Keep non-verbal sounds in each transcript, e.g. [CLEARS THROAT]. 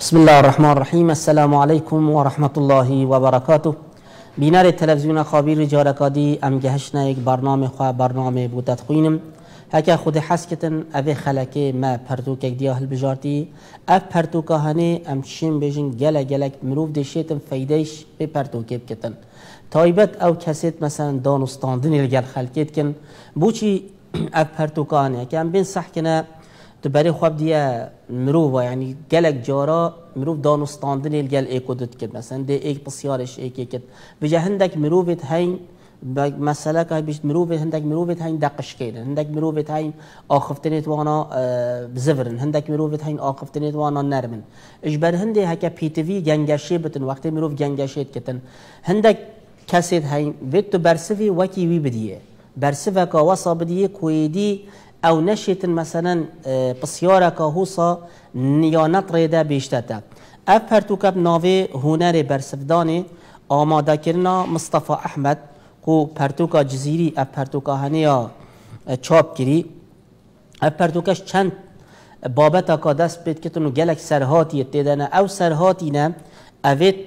بسم الله الرحمن الرحیم السلام علیکم و رحمت الله و برکاته بینر تلویزیون خابیر جارکادی ام گهشن یک برنامه خواه برنامه بودت خوینم هکه خود حس کتن اوه خلکه ما پرتوک یک دیاه بجارتی اف پرتوکا هنه ام شیم بیجن گله گلک مروف دیشیتن فیدهش به پرتوکه بکتن تایبت او کسیت مثلا دانستاندن الگل خلکیت کن بوچی اف پرتوکا هنه که ام بین صح کنه برای خواب دیگه مروف یعنی گلک جارا مروف دانستاندن الگل ایکودت کد مثلا دی ایک بسیارش ایک ایکت بجا هندک مروفت هین مسئله که بیشت مروف هندک مروفت هین دقش کردن هندک مروفت هین آخفتنیت وانا بزفرن هندک مروفت هین آخفتنیت وانا نرمن. اجبر هندی هکا پی تی وی گنگشی بتن. وقتی مروف گنگشیت کتن. هندک کسید هین ویت تو برسوی وکی وی بدیه. برسوه که وصا بدیه کویدی او نشیتن مثلا بسیاره که هوسا یا نطره ده بیشتته اف پرتوکب ناوی هنر برسفدانی آماده کرنا مصطفى احمد کو پرتوکا جزیری اف پرتوکا هنیا چاپ کری. پرتوکش چند بابتا که دست بید کتن و گلک سرهاتی تیدنه او سرهاتی نه اوید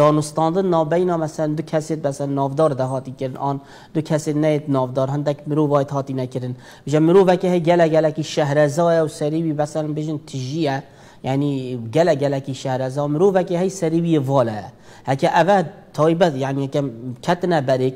دانستاندن نابینا مثلا دو کسی مثلا نافدار ده هاتی کردن آن دو کسی نیت نافدار هندک مرو وایت هاتی نکردن بجا مرو که هی گله گله کی شهرزای و سریبی مثلا بجن تجیه یعنی گله کی شهرزا مرو که هی سریبی واله. هکه اول تایبت یعنی که کتنا بریک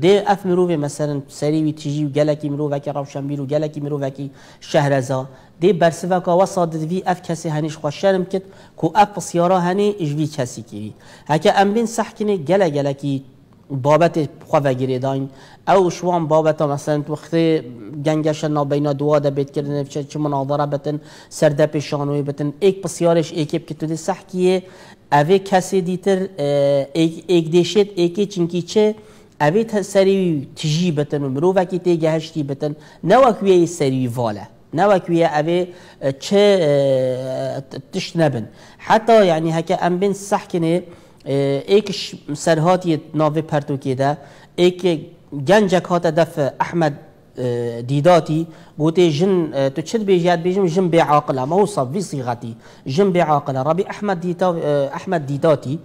ده اف مرو مثلا سریبی تجی گله کی مرو که روشن بیرو گله کی مرو که شهرزا دی برسوه که وصاد وی اف کسی هنیش خوشرم کد کو اف سیارا هنی اجوی کسی کری هکه ام بین صح کنه گله کی بابت خواه گیری داین او شوان بابت مثلا وقتی گنگش نابینا دوا ده بیت کردن چه چه مناظره بتن سرده پیشانوی بتن. ایک بسیارش ایکیب که تو دی صح کیه؟ اوه کسی دیتر ایک دیشت ایکی چنکی چه؟ اوه سری تجی بتن و مرو وکی تی گهشتی بتن. نوکوی سری واله. نوکوی اوه چه تشت نبن. حتی یعنی هکه ام بین صح ایک سرهاتی ناوی پرتو کیده. ایک گنجک هات دف احمد دیداتی. بوتي جن تشد بيجات بيجم جن بعاقلة ما هو صبي صيغتي جن بعاقلة ربي أحمد ديتا أحمد ديداتي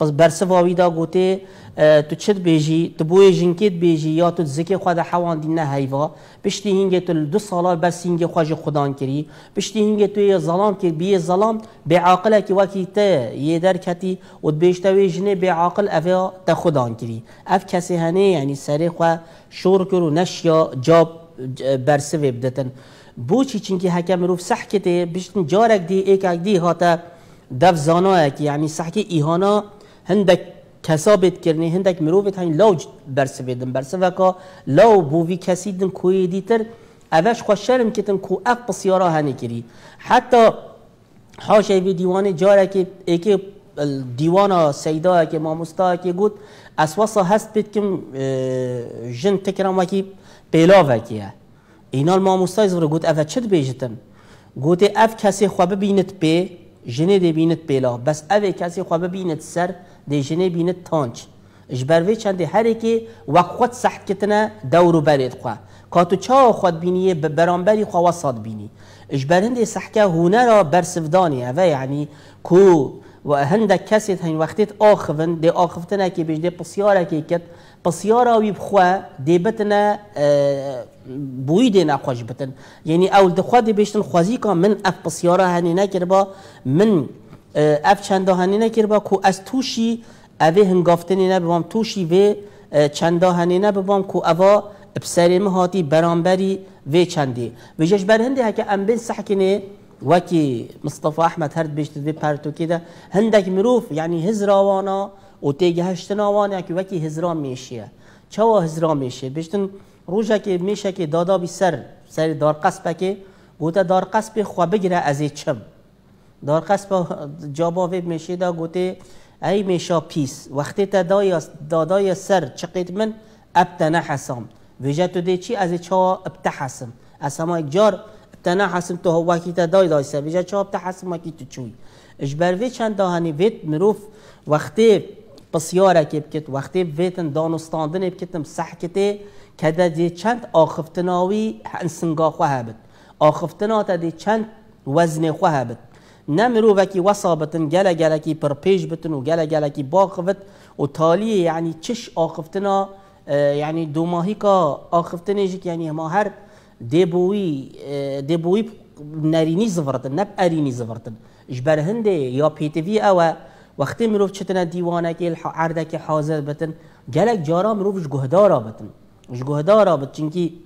پس برسواوی دا گوته تو چت بیجی تو بوی جنکیت بیجی یا تو زکی خود حوان دی نه هیوا پشتی هینگه تو دو سالا بس هینگه خواج خدان کری پشتی هینگه تو یه ظلام کر بیه ظلام به عاقله که وکی تا یه در کتی و بیشتوی جنه به عاقل افیا تا خدان کری اف کسی هنه یعنی سری خواه شور کرو نشیا جاب برسوی بدتن بوچی چنکی حکم روف صح کته بشتن جارک دی ایک دی هاتا دف زانایه که یعنی صح که ایهانا هندك کسابت کرنی هندک مروفت هین لو برسویدن برسوه که لو بووی کسیدن کوی دیتر اوش خوش شرم کتن کو اق بسیارا هنی کری. حتی حاشا وی دیوان جاره که ایکی دیوانا سیدا که ماموستا که گود اسواسا هست بید کم جن تکرم وکی پیلا وکیه اینا الماموستا زور گود اوه چد بیجتن؟ گود اف کسی خواه ببینت بی جنه دی بینت پیلا. بس اوه کسی خواه ببینت سر دی جنه بینت تانچ. اجبروی چند هر کی وقت خود صحت کتنه دورو برید خواه کاتو چا خود بینیه برانبری خواه وسط بینی. اجبرند صحکه هنر برسفدانی اوه یعنی کو و هندک کسی هین وقتیت آخفن دی آخفتنه که دی پسیاره که کت. پسیاره وی بخوا دی بتنه دی نخواش بتن. یعنی اول دخوا بیشتن خوازی که من اف پسیاره هنی نکر با من اف چنده هنی نکر با کو از توشی اوه هنگافتنی نبوام توشی و چنده هنی نبوام کو اوا بسری مهاتی برانبری و چندی. و جش برهنده هکه ام بین سحکنه وکی مصطفى احمد هرد بیشت دی پرتو کده. هندک مروف یعنی هزراوانا و تیگه هشتناوانا که وکی هزرا میشه. چوا هزرا میشه؟ بیشتن روژا که میشه که دادا بی سر سر دار قصبه گوته دار قصب بگیره از چم. دار قصب جابا ویب میشه دا گوته ای میشا پیس وقتی تا دادای سر چقید من؟ ابتنه حسام. ویجه تو دی چی؟ از چا ابتحسم از همه یک جار ابتنه حسم تو هوا کی تا دای دای سر. ویجه چا ابتحسم وکی تو چوی؟ اجبر وی چند دهانی ویت مروف وقتی بسیاره که بکت وقتی ویتن دانستاندن بکتم صح کتی که دی چند آخفتناوی انسنگا خواه بد. آخفتنا تا دی چند وزن خواه بد. نه مروفکی وصابتن گله گله کی پر پیش بتن و گله گله کی باخفت و تالی یعنی چش آخفتنا یعنی دو ماهی کا آخفتنه یعنی ما هر دبوی دبوی نرینی زفرتن نب ارینی زفرتن اجبر هنده یا وقتی مروف چتنا دیوانه که عرده که حاضر بتن گلک جارا مروفش گهدارا بتن. گهدارا بتن چنکی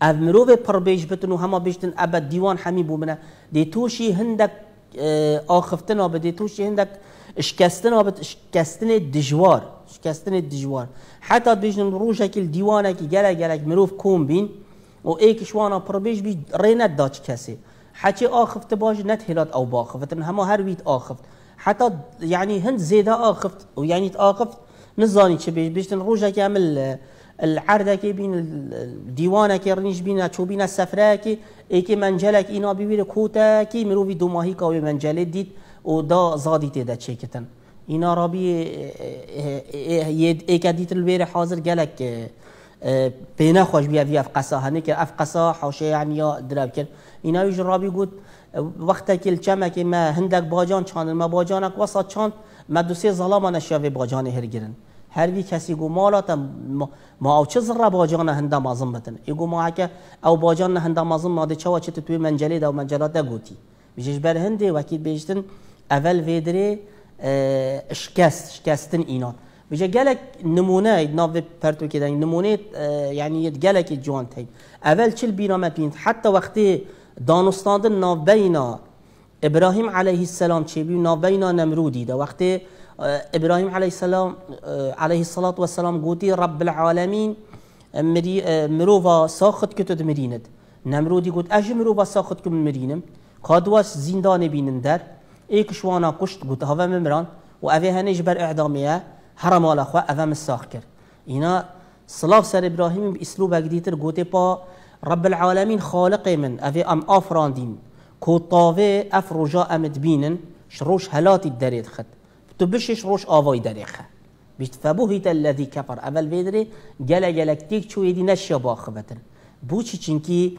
اف پر بیش بتن و همه بیشتن ابد دیوان همی بومنه دی توشی هندک آخفتن آبد دی توشی هندک شکستن آبد شکستن دجوار شکستن دجوار حتی بیشتن رو شکل دیوانه که گلک گلک مروف کوم بین و ایکش وانا پر بیش بی رینت داچ کسی حتی آخفت باش نت هلات او باخفت همه هر ویت آخفت حتی یعنی هند زیده آخفت و یعنی آخفت نزانی چه بیش بیشتن روجا کامل العرده که بین دیوانه که رنیش بین چو بین سفره که ای که منجلک اینا کوتا که مروی دو ماهی که منجله دید و دا زادی تیده چه کتن. اینا رابی ای که دیت الویر حاضر گلک بينا خوش بيا في افقصا هنيك افقصا حوشه يعني يا دراب كر اینا يج رابي قد وقت كل چمك ما هندك باجان چان ما باجانك وسط چان ما دو سه ظلام نشاوي باجان هرگرن هر وی کسی گو مالا ما او چه زره باجان هنده مازم بتن؟ ایگو ما که او باجان هنده مازم ماده چه توی منجلی دا و منجلات دا گوتی بیشش بر وکیل بیشتن اول ویدره شکست شکستن اینان بيجا جالك نمونه ناف برتو كده نمونه يعني جالك جوان تاي اول چل بينا ما بين حتى وقتی دانستاندن ناف بينا ابراهيم عليه السلام چه بي ناف بينا نمرودي آه، إبراهيم عليه السلام آه، عليه الصلاة والسلام قوتي رب العالمين آه، مروفا ساخت کتد مریند نمرودی قوت أج مروفا ساخت کم مرینم کادواش زندان بینن در ایکشوانا قشت قوت هوا ممران. و اوه هنج بر اعدامیه حرم آلا خواه اوه مساخ کرد اینا صلاف سر ابراهیم اسلوب اگدیتر گوتی پا رب العالمین خالق من. اوه أم آفراندیم کوتاوه اف رجا أمد بینن شروش هلاتی درید خد. تو بشش روش آوای دریخه. بیشت فبوهیت الذی کفر. اول ویدره گله گلکتیک چو یدی نشیا باخبتن بو چی چنکی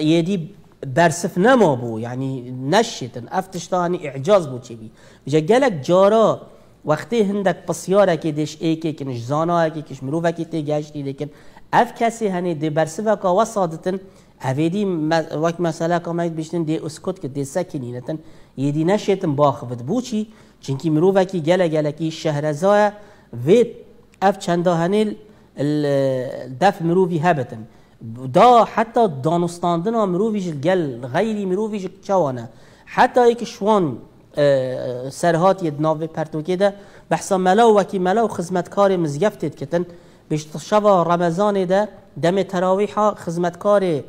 یدی برسف نما بو یعنی نشتن افتشتانی اعجاز بو چی بی. بجا گلک جارا وقتی هندک پسیاره که دش ای که کنش زانا که کش مروفه که تی گشتی لیکن اف کسی هنی دی برسی و که وسادتن اویدی وقت مسئله که ماید بیشتن دی اسکت که دی سکنینتن یدی نشیتن باخفت بوچی چونکی مروفه که گله که شهرزای وید اف چنده هنی دف مروفی هبتن دا حتی دانستاندن مروفیش گل غیری مروفیش چوانه حتی ایک شوان سرهات ید ناو پرتوکی ده بحثا ملاو وکی ملاو خدمتکار مزگفتید کتن بیشت شوا رمضان ده دم تراویح خدمتکار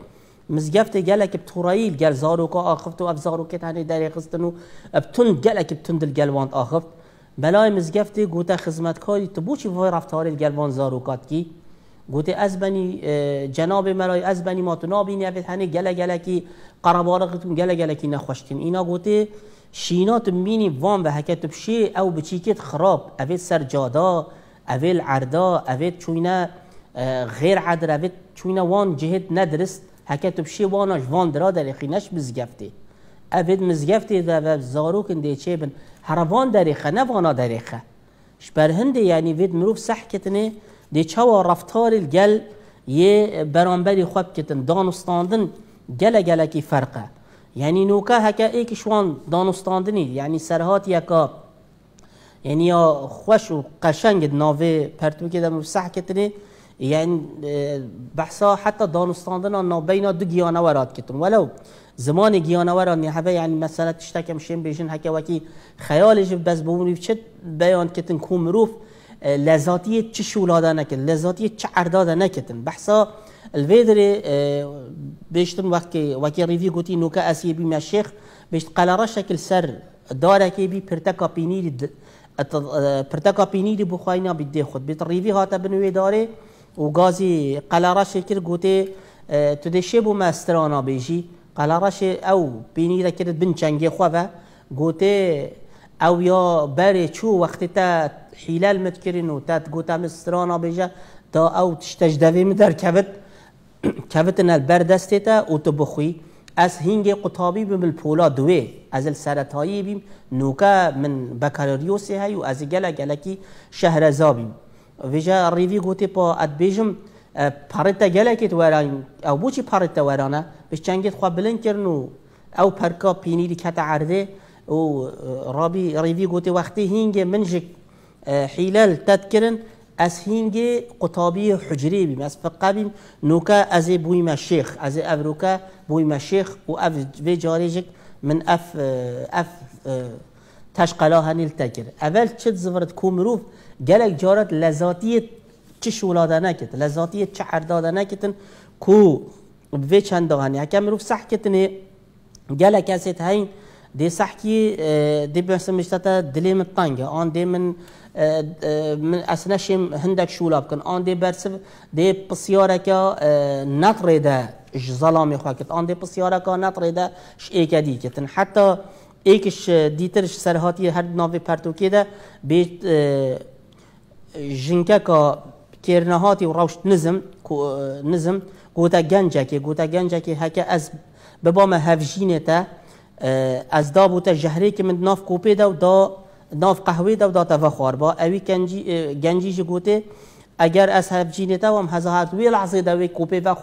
مزگفت گلک بتورایل گل زاروکا آخفت و اف زاروکت هنی دری خستنو ابتون گلک بتون دل گلوان آخفت. بلای مزگفت گوته خدمتکاری تو بوچی وای رفتاری گلوان زاروکات کی؟ گوته از بنی جناب ملای از بنی ما تو نابینی افت هنی گله گله کی قربارقتون گله گله کی نخوشتین. اینا گوته شینات مینی وان به حکت بشی او بچیکت خراب. اوید سر جادا اوید عردا اوید چوینا غیر عدر اوید چوینا وان جهت ندرست. حکت بشی واناش وان درا در خینش مزگفته اوید مزگفته ده و زاروکن ده چه بن هروان دریخه نه وانا دریخه شبر هنده یعنی وید مروف صح کتنه ده چوا رفتار الگل یه برانبری خوب کتن دانستاندن گله گله کی فرقه یعنی نوکا هکا ایک شوان دانستاندنی یعنی سرهات یکا یعنی یا خوش و قشنگ ناوه پرتو که دم صح یعنی بحثا حتی دانستاندن نا بین دو گیانورات کتن ولو زمان گیانورات نحبه یعنی مثلا تشتکم شیم بیشن هکا وکی خیالش بس بومونی چه بیان کتن کومروف لذاتی چه شولاده نکن لذاتی چه عرداده نکتن. بحثا الفيدري بيشتن وقت وكي ريفي قوتي نوكا اسي بي الشيخ بيشت قلارا شكل سر دارا كي بي برتكا بينيري برتكا بينيري بخواينا بدي خود. بيت ريفي هاتا بنوي وغازي قلارا شكل قوتي تدشي بو ماسترانا بيجي قلارا او بينيرا كده بن چنگي خوفا قوتي او یا بری چو وقتی تا حیلال متکرین تا گوتا مسترانا بیجا تا او تشتجدوی مدر کبت کفتن البر او تو بخوی. از هینگ قطابی بیم پولا دوی از سرطایی بیم نوکا من بکاریوسی های و از گله گله کی شهرزا بیم. ویجا ریوی گوتی پا اد بیجم پارتا گله کت وران او بوچی پارتا ورانه بش چنگت خواه بلند کرنو او پرکا پینی دی کت عرده و رابی ریوی گوتی وقتی هینگ منجک حیلال تذكرن از هینگ قطابی حجری بیم از فقه بیم نوکا از بوی مشیخ از افروکا بوی مشیخ و اف وی جاریجک من اف اف تشقلا هنیل تکر اول چه زورت کومروف گلک جارت لذاتیت چه شولاده نکت لذاتیت چه عرداده نکتن کو وی چند هنی حکم مروف صح کتنه گلک اسید هین دی صح کی دی بس مشتتا دلی من آن دی من من اسنشم هندك شولاب كن آن اش ظلامي خواكت آن دي بسياركا نطرده اش ايكا دي كتن حتى ایکش دیترش سرهاتی هر ناوی پرتوکی ده بیت جنکه که کرنهاتی و روشت نزم نزم. گوتا گنجه که گوتا گنجه که هکه از ببام هفجینه تا از دا بوتا جهره که من ناف کوپه ده و دا ناف قهوه ده و دا تفا خوار. با اوی گنجی جی گوته اگر از هفجینه تا و هم هزار وی لحظه ده وی کوپه و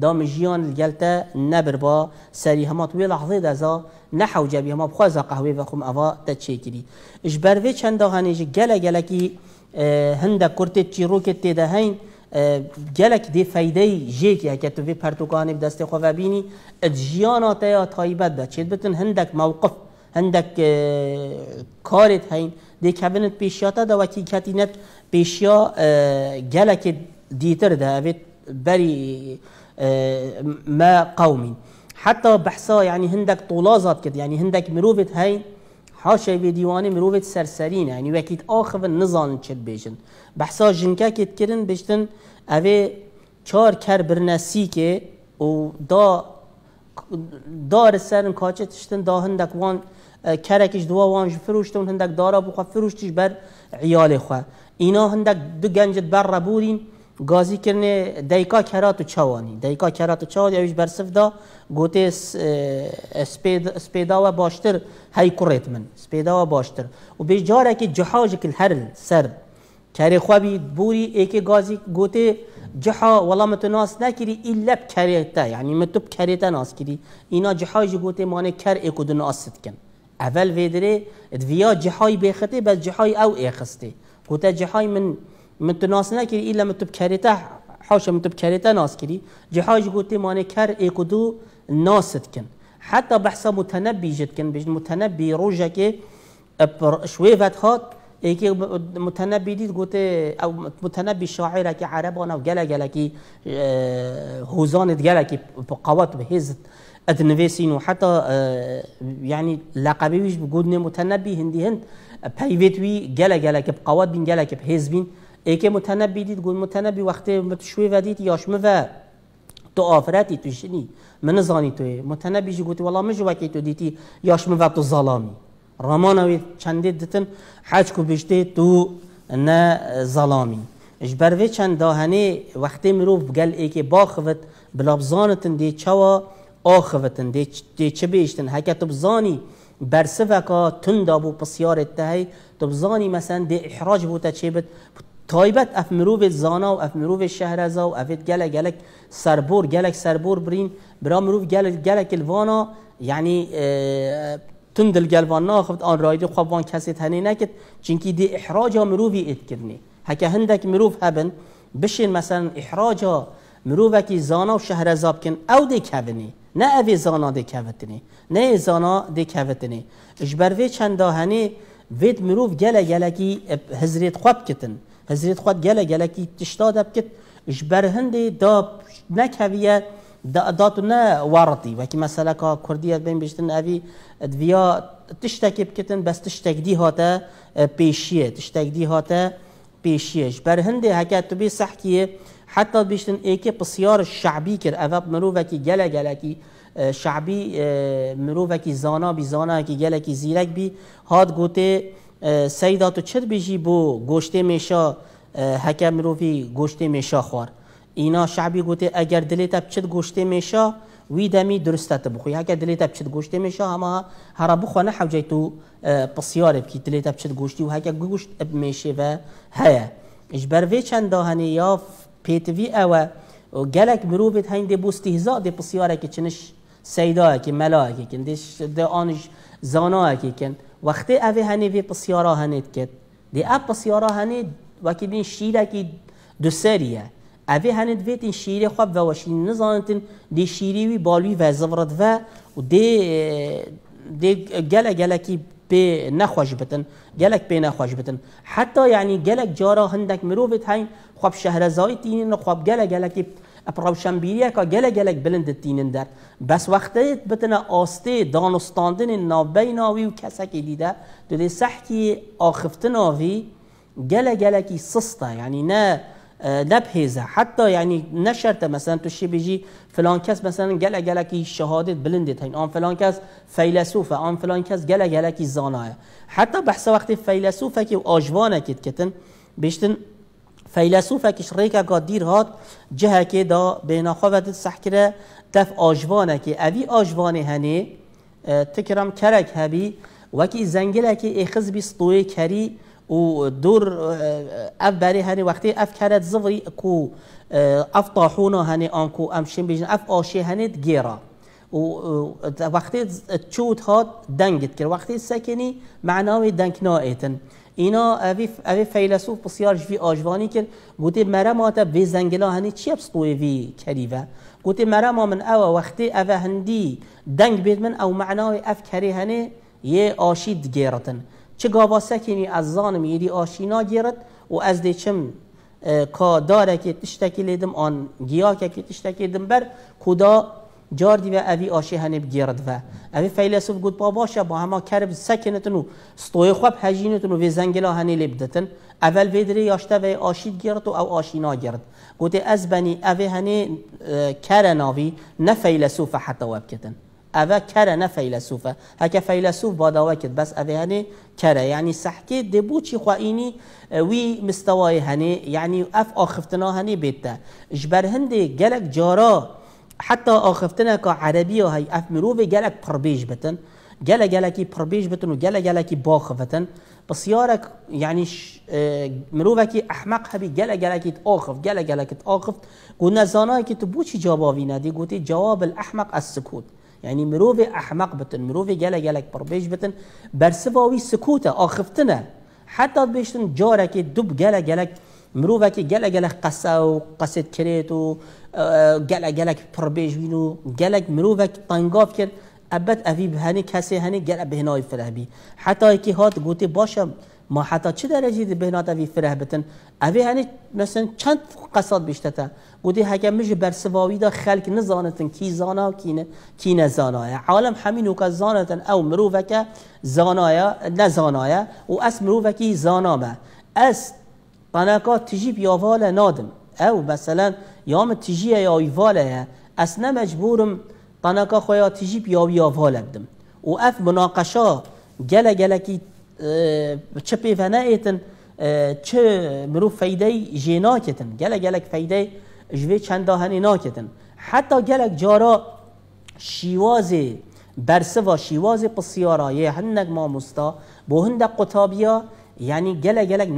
دا مجیان الگلتا نبر با سری همات وی لحظه ده زا نحو جبی هما بخواز قهوه و خم اوا تچه کری اش بروی چند هانی جی گله گله کی هنده کرتت چی روکت تیده هین گلک دی فایده جی که که تو وی پرتوکانی بدست خو بینی ادجیانات یا تایبت ده چید بتن هندک موقف هندک کارت هین. دی کبنت پیشیاتا ده وکی کتینت پیشیا گلک دیتر اوید بری ما قومين حتى بحثا يعني هندك طولازات كده يعني هندك مروفت هاي حاشا به دیوانه مروفت سرسرین یعنی وکیت آخو نزان چل بیشن. بحثا جنکه کت کرن بشتن اوه چار کر برنسی که و دا دار سرن کاچه تشتن دا هندک وان کرکش دوا وان فروشتون هندک دارا بخوا فروشتش بر عیال خواه اینا هندک دو گنجت بر ربورین گازی کرنه دیکا کرات و چوانی دیکا کرات و چوانی اویش برسف دا گوته سپید سپیدا و باشتر هی کرت من. سپیدا و باشتر. و به جاره که جهاج کل هر سر کاری خوابی بوری ایک گازی گوته جحا والله متناس نکری الا بکریتا یعنی متو بکریتا ناس کری اینا جحاج گوته مانه کر ایکو دو ناست کن اول ویدره دویا جهای بیخته بس جهای أو ایخسته گوته جهای من من تو ناس نکری ایلا من تو بکریتا حاش من تو بکریتا ناس کری. جهایش گوته مانه کر ایکو دو ناست کن. حتى بحث متنبي جد كان بيج متنبي روجا كي شوي فات هات ایکی متنبي دید قلت أو متنبي شاعر كي عربانا وقلا آه، قلا كي هوزان قلا كي بقوات هزت ادنویسین و حتی يعني لقبی ویش بگودن متنبی هندی هند. پیویت وی گله گله که قوات بین گله که هز بین ایکی متنبی دید گود متنبی وقتی متشوی ودید یاشمه و تو آفرتی تو شنی من زانی توی متنبی جی گوتی والله مجو وکی تو دیتی یاشمه و تو ظلامی رامانوی چندی دتن حج کو بشته تو نه ظلامی اش بروی چند داهنه وقتی مروف گل ای که باخوت بلابزانتن دی چوا آخوتن دی چه بیشتن؟ هکه تو بزانی برسفکا تندابو پسیارت تهی تو بزانی مثلا دی احراج بوتا چه بد؟ تایبت اف مروف زانا و اف مروف شهرزا و افت گلک گلک سربور گلک سربور برین برا مروف گلک گلک الوانا یعنی تندل گلوان ناخفت آن رایدی خواب وان کسی تنی نکد چونکی دی احراج مروفی ات کرنی هکه هندک مروف هبن بشین مثلا احراج مروف کی زانا و شهرزاب کن او دی کونی نه اوی زانا دی کوتنی نه زانا دی کوتنی اجبروی چند داهنی وید مروف گله گله کی هزریت خواب کتن. هزریت خواب گله گله کی تشتاد بکت اجبر هندی دا نکویه داتو نه ورطی وکی مثلا که کردیت بین بیشتن اوی دویا تشتکی بکتن بس تشتک دی هاته پیشیه تشتک دی هاته پیشیش بر هنده هکه تو بی صحکیه حتی بیشتن ایکی پسیار شعبی کر اوه مروفکی گله گله کی شعبی مروفکی زانا بی زانا کی گله کی زیرک بی. هاد گوته سیدا تو چد بیجی بو گوشته میشا هکه مروفی گوشته میشا خوار. اینا شعبی گوته اگر دلیت بچد گوشته میشا وی دمی درستت بخوی. هکه دلیت بچت گوشت میشه اما هر بخوانه حوجه تو پسیار بکی دلیت بچت گوشتی و هکه گوشت میشه و هیا اش بروی چند داهنی یا و گلک مروبت هنده بوستهزا دی پسیاره که چنش سیدا که ملا که کن دیش ده آنش زانا که کن. وقتی اوه هنی وی پسیارا هنید کد دی اپ پسیارا هنید وکی دین شیره که دو اوه هنید ویت این شیره خواب و وشین نزانتن دی شیری وی بالوی و زورد و و دی گله به نخوش بتن گلک به نخوش بتن. حتی یعنی گلک جارا هندک مروفت هین خواب شهرزایی تینین خواب گله گلکی اپراوشنبیریه که گله گلک بلند تینین در بس وقتی بتنه آسته دانستاندن نابی ناوی و کسکی دیده دو دی سحکی آخفتناوی گله گلکی سسته یعنی نه آه، نبهزه حتى يعني نشرت مثلا تشي بيجي فلان كس مثلا جلا جلا كي شهادة بلندت. هين آن فلان كس فيلسوفة آن فلان كس جلا جلا كي زاناية حتى بحث وقت فيلسوفة كي واجوانا كت كتن بيشتن فيلسوفة كيش ريكا قد دير هات جهة كي دا بين خوفت سحكرة تف آجوانا كي أبي آجواني هني تكرم كرك هبي وكي زنجلا كي إخز بي سطوي كري و اف بري هني وقتی اف كانت زفري كو اف طاحونه هني انكو امشين بيجن اف آشي هني گیرا. و وقتی تشوت هات دنگت کرد. وقتی سکنی معناوی دنگ نایتن. اینا اوی اوی فیلسوف بسیار جوی آجوانی کن گوتی مرا ما تا وی زنگلا هنی چی بسطوی وی کریوه؟ گوتی مرا ما من او وقتی او هندی دنگ بید من او معناوی اف کری هنی یه آشید گیرتن چه گاوا سکنی از زانم یدی آشینا گیرد و از دی چم کا داره که تشتکی لیدم آن گیا که تشتکی لیدم بر کدا جاردی و اوی آشی هنب گیرد و. اوی فیلسوف گود با باشه با همه کرب سکنتن و ستوی خواب هجینتن و وی زنگلا هنی لبدتن اول ویدری یاشته و آشید گیرد و او آشینا گیرد. گوته از بنی اوی هنی کرناوی نه فیلسوف حتی وبکتن اوه کره نه فیلسوفه. هکه فیلسوف بادا وکد بس اوه هنه کره. یعنی سحکه دبو چی خواه وی مستوای هنه یعنی اف آخفتنا هنه بیته. جبر هنده گلک جارا حتی آخفتنا که عربی های اف مروف گلک پربیج بتن. گله گلکی پربیج بتن و گله گلکی باخفتن بسیارک یعنی مروفکی احمق هبی گله گلکی آخف گله گلکی آخف. گو نزانای که تو بو چی جوابی ندی؟ گوتی جواب الاحمق السکوت يعني مروف احمق بتن مروف گله گلک پر بیش بتن برسفاوي سکوته اخفتنا حتى بيشتن جارك که دوب گله گلک مروفه که گله قصه وقصة قصد کرد و آه، گله گلک پر بیش بین و گلک مروفه که تنگاف کرد. ابد اوی هنی کسی هنی گله به نای فره هات قوتي باشم ما حتی چه درجه دی بهنات افی فره بتن؟ اوی هنی مثلا چند قصاد بیشتته گوتی هکه میشه بر سواوی دا خلق نزانتن کی زانا و کی, کی نزانایا؟ عالم همین که زانتن او مروفک زانایا نزانایا و اس مروفکی زانامه. اس قناکا تجیب یاواله نادم. او مثلا یام تجیه یا ایواله اس نمجبورم قناکا خویا تجیب یا یاواله بدم. و اف مناقشا گله گله کی چه پیفنه ایتن چه مرو فایده جینا کتن گله گلک فایده جوی چند هنی ناکتن. حتی گلک جارا شیواز برسه و شیواز پسیارا. یه هنگ ما مستا. بو هند قطابیا یعنی گله گلک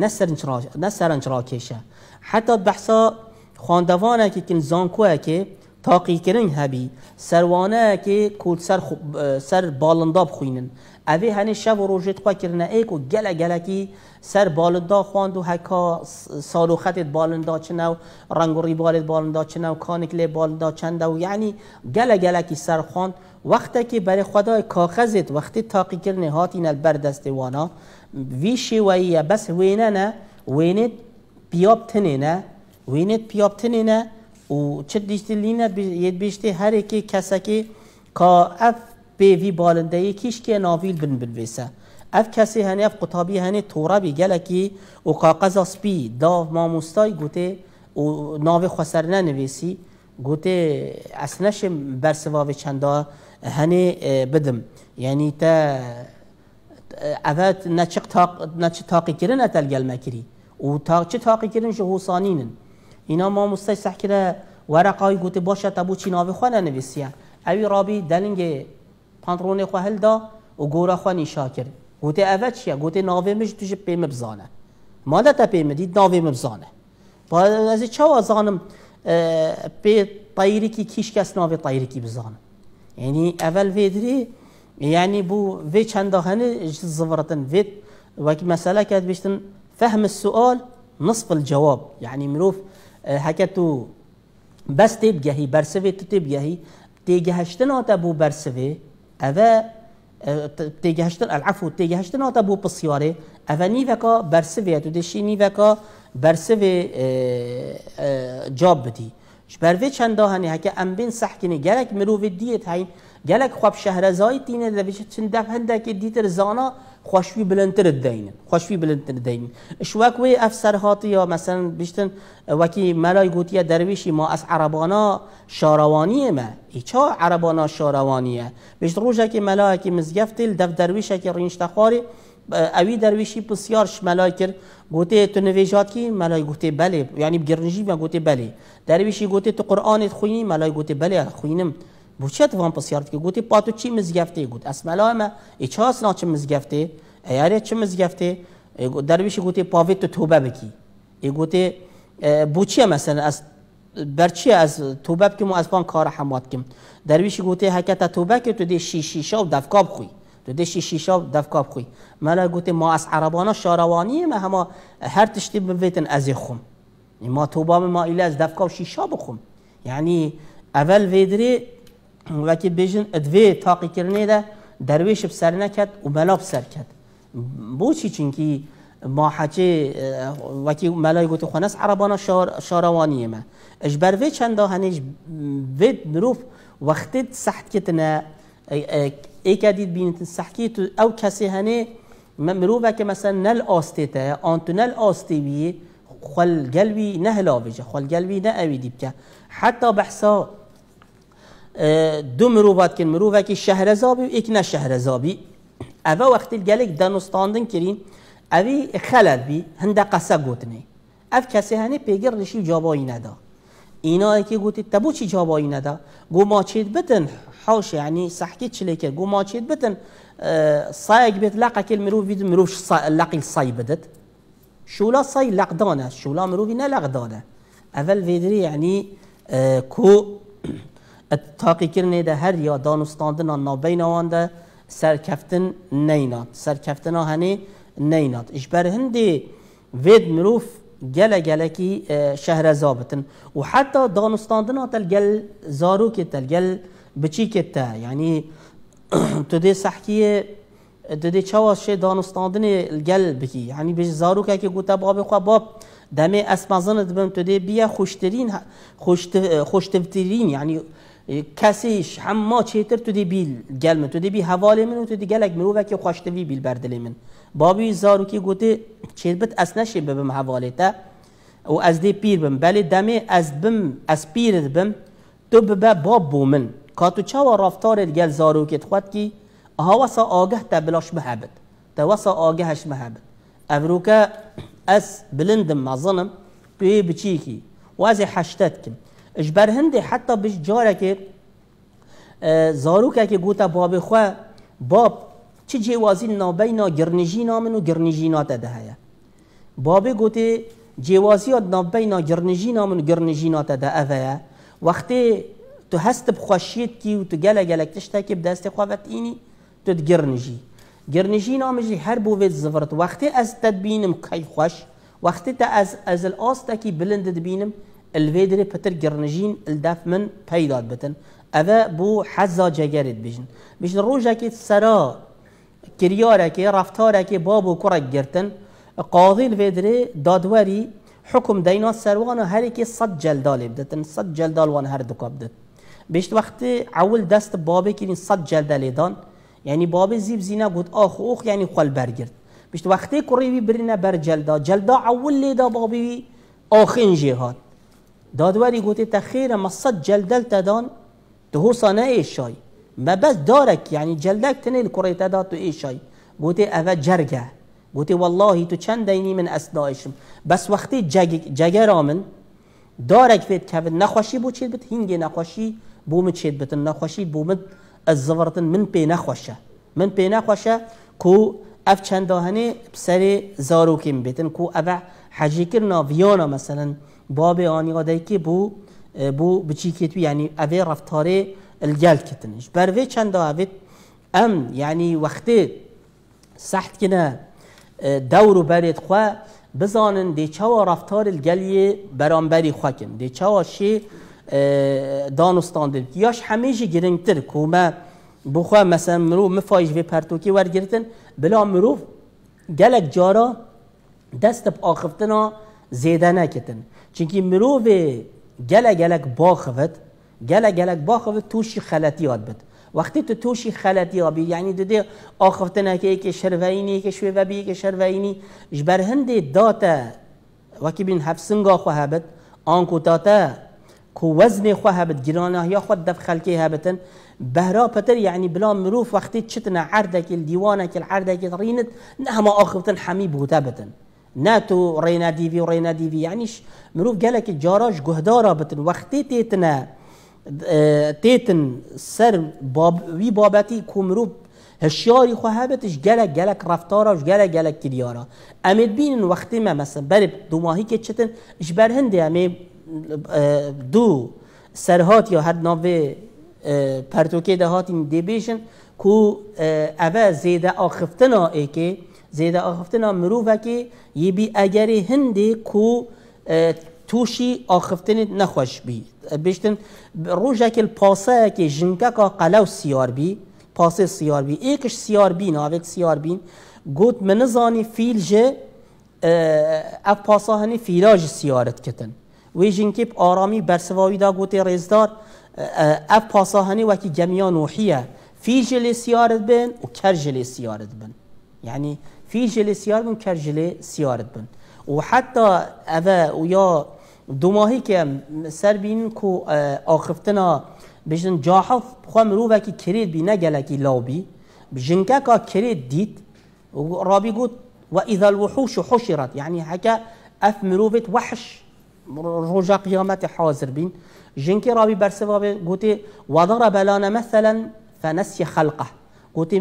نسرنچ را کشه. حتی بحثا خواندوانه که کن زانکوه که تاقی کرن هبی. سروانه که کول سر, سر بالنداب خوینن. اوی هنی شب و روژت خواه کرنه ایک و گله گله کی سر بالندا خواند و هکا سالو خطت بالندا چنو رنگ و ریبالت بالندا چنو کانکل بالندا چنده و یعنی گله گله کی سر خواند. وقتی که برای خدای کاغذت وقتی تاقی کرنه هاتین البر دست وانا وی شویه بس وینه نه وینت پیاب تنه نه وینت پیاب تنه نه و چه دیشتی لینه ید بیشتی هر کی کسا که کا بی بالنده کیش که ناویل بن بنویسه اف کسی هنی اف قطابی هنی تورا بی گلکی و کاغذ اسپی دا ماموستای گوته و ناوی خسر ننویسی گوته اسنش برسواوی چندا هنی بدم. یعنی تا اوت نچق تاق نچ تاقی کرن اتل گل مکری و تا چه تاقی کرن شهوسانینن اینا ما مستای سحکره ورقای گوته باشه تبو چی ناوی خواه ننویسیه اوی رابی دلنگ پانترون خو هل دا و گورا خو نیشا کرد. گوته اوه چیه؟ گوته ناوه مش توش پیم بزانه. مالا تا پیم دید ناوه مبزانه با از چه وازانم پی طایری کی کیش کس ناوه طایری کی بزانه. یعنی اول ویدری يعني بو في چند هني زفرتن فيت وكي مسألة كانت بيشتن فهم السؤال نصف الجواب. يعني مروف هكتو بس تبجهي برسفي تبجهي تيجهشتنا تبو برسفي أذا تيجهشتن العفو تيجهشتنا تبو بسيارة أذا نيفكا برسفي تدشي نيفكا برسفي جاب بدي شبروي چند هني هكا ام بين سحكني جالك مروف ديت هاي گلک خواب شهرزایی تینه دویش چند دف هنده که دیتر زانا خوشوی بلندتر دینن خوشوی بلندتر دینن اشواک وی افسر هاتی یا مثلا بیشتن وکی ملای گوتیه درویشی ما از عربانا شاروانیه ما ایچا عربانا شاروانیه بیشت روژه که ملای که مزگفتل دف درویشه که رینش تخاری اوی درویشی بسیارش ملای کرد گوته تو نویجات کی ملای گوته بله یعنی بگرنجی و گوته بله درویشی گوته تو قرآنت خوینی ملای گوته بله خوینم چه اتفاق پسیارت که گوتی پاتو چی مزگفته نا چه مزگفته؟ درویش گوتی پاویت تو توبه بکی. ای گوتی بو چیه مثلا؟ از برچی از توبه بکیم و از بان کار حمات کم درویش گوتی حکت توبه که تو دی شیشیشا و دفکاب خوی. تو دی شیشیشا و دفکاب خوی. ملا گوتی ما از عربانا شاروانی ما هما هر تشتی بویتن از خم. ما توبه ما ایله از دفکاب شیشا بخم. یعنی اول ویدری وکی بیژن ادوی تاقی کرنه ده درویش بسر نکد و ملا بسر کد بو چی چونکی ما حجه وکی ملای گوتی خونس عربانا شار ما اجبر وی چندا هنیش وید مروف وقتی سحت کتنه ای کدید سحکی تو او کسی هنه مروفه که مثلا نل آستی تا آنتو نل آستی بی خل قلبي نهلا بيجا خل قلبي نأوي ديبكا حتى بحثا دو مروفات کن مروفه که شهرزابی و ایک نه شهرزابی. اوه وقتی گلک دانستاندن کرین اوی خلل بی هنده قصه گوتنه اف کسی هنه پیگر رشی جابایی ندا. اینا که گوتی تبو چی جابایی ندا؟ گو ما چید بتن حوش یعنی صحکی چلی کرد. گو ما چید بتن صایق بیت لقا کل مروف بید مروف لقی صای بدت. شولا صای لقدانه شولا مروفی نه لقدانه. اول ویدری یعنی کو تاقی ده هر یا دانستاندن نابین آن ده سرکفتن نینات سرکفتن هنی نینات اش بر هندی وید مروف گله گله کی شهر زابطن. و حتی دانستاندن تل گل زارو که تل گل بچی که تا. یعنی [CLEARS THROAT] تو دی سحکیه تو دی چواز شه دانستاندن گل بکی. یعنی بج زارو که گوتا باب خواه باب دمه اسمازن دبم تو دی بیا خوشترین خوشتفترین. یعنی کەسیش هەمما چێتر تو دی بیل گەل من تو دیبی هەواڵێ من و تو دی گەلێک مرۆڤێکی خۆشتەوی بیل بەردلێ من. بابی زاروکی گوتی چێت بت ئەس نەشێ ببم هەواڵێتە و ئەس دێ پیر بم. بەێ دەمێ ئەس بم ئەس پیرت بم. تو ببە باب بۆ من. کاتو چاوە ڕافتارێت گەل زاروکێت خوتکی هەوەسا ئاگەه تە بلاش بهەبت تە وەسا ئاگەهش بهەبت ئەڤروکە ئەس بلندم مەزنم توێ بچیکی وازێ حەشتت کم. کم اجبر هندی حتی بش جاره که زاروکه که گوتا باب خواه باب چه جوازی نابینا گرنجینا من و گرنجینا تده باب گوته جوازی نابینا گرنجینا من و گرنجینا تده اوه وقتی تو هست بخوشید کی و تو گله گلک تشتا که بدست خواهد اینی تو گرنجی. گرنجی نامجی هر بوید زفرت وقتی از تدبینم کی خوش وقتی تا از از الاستا کی بلند دبینم الفيدري بتر جرنجين الدف من پیداد بتن. أذا بو حزا جگرد بيجن بيجن روجا كي سرا كريارا كي رفتاره كي بابو کرک جرتن قاضي الفيدري دادواري حكم دينا سروانا سروان كي صد جلدال بدتن. صد جلدال وان هر دوكا بدت بيشت وقت عول دست بابي كين صد جلدال دان. يعني بابي زيب زينا قد آخ اخ يعني خل برگرد. بيشت وقت قريبي برنا بر جلدا. جلدا عول لدا بابي آخ انجي هاد دادوری گوتی تخیر ما صد جلدل تدان تو هو صانع ایشای ما بس دارك يعني جلدك تنيل كريت داد تو ایشای گوتی اوه جرگه. گوتی والله تو چند دینی من اسنایشم. بس وقتی جگ جگر آمن دارك فيت كابد نخوشي بو چید بت هنگی نخوشي بوم چید بتن نخوشی بوم از زورتن من پی نخوشه. من پی نخوشه کو اف سر زارو کم بیتن کو اف حجی کرنا ویانا باب آنی که بو بو بچی کتو یعنی اوه رفتاره الجل کتنش. بروی چند اوه ام یعنی وقتی سحت کنه دور و برید خواه بزانن دی چوا رفتار الگلی برانبری خواه کن. دی چوا شی دانستان یاش همیشه گرنگتر کومه بخواه مثلا مرو مفایش و پرتوکی ورگرتن بلا مرو گلک جارا دست با آخفتنا زیده نکتن. چونکی مرو گلک گلک باخفت گلک گلک باخفت توشی خلطی یاد بد وقتی تو توشی خلطی آبی یعنی دیده آخفتنا که که شروینی که شوی وبی که شروینی جبر هندی داتا وکی بین حفظنگا خواه بد آنکو داتا کو وزن خو هبت گرانه یا خود دف خلقی هبتن. بهرا پتر يعني بلا مروف وقتی چتنا عردك الديوانك العردك رينت نهما آخفتن حمي بوتابتن ناتو رينا ديفي ورينا ديفي يعني مروف قالك جاراش جهدارا بتن. وقتی تيتنا تيتن سر باب وی بابتی کو مروف هشیاری خو هبتش گلک گلک رفتارش گلک گلک کلیارا امید بین وقتی ما مثلا بر دو ماهی که چتن اش بر هنده امید دو سرهات یا هر ناوه پرتوکه ده هاتیم دی بیشن کو اوه زیده آخفتنا ای که زیده آخفتنا که یه بی اگر هنده کو توشی آخفتن نخوش بی. بیشتن روژه که پاسه که جنکه که قلو سیار بی پاسه سیار بی. ایکش سیار بین آوک سیار بین. گوت منزانی فیل جه اف پاسه هنی فیلاج سیارت کتن. وی جنکیب آرامی برسواوی دا گوتی ریزدار اف پاساهنی وکی جمعیا نوحیه فی جلی سیارت بن و کر جلی سیارت بن. یعنی جلی سیارت بن و کر جلی سیارت بن. و حتی اوه و دو سر بین کو آخفتنا بجن جاحف خواه مروفه که کرید بی نگلکی لابی. جنکه که کرید دید. رابی گوت و الوحوش حشرت. یعنی حکا اف مروفت وحش رجا قيامت حاضر بين جنكي رابي برسوا قوتي وضرب لنا مثلا فنسي خلقه. قوتي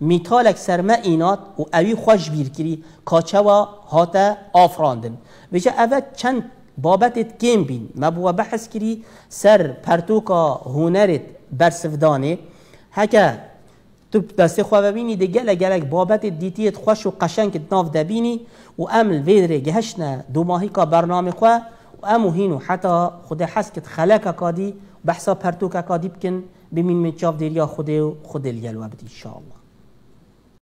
میتالک سرما اینات و اوی خوش بیر کری کاچوا هاتا آفراندن. بجا اوه چند بابتت کم بین؟ مبوا بحث کری سر پرتوکا هنرت برسفدانه. هکا تو دست خواه ببینی ده گلک گلک بابت دیتیت خوش و قشنگ ناف دبینی و امل ویدره گهشنا دو ماهی کا برنامه خواه و امو هینو حتی خود حس کت خلق کادی بحثا پرتوک کادی بکن بمین من چاف دیریا خوده و خود الگلوه بدی انشاءالله.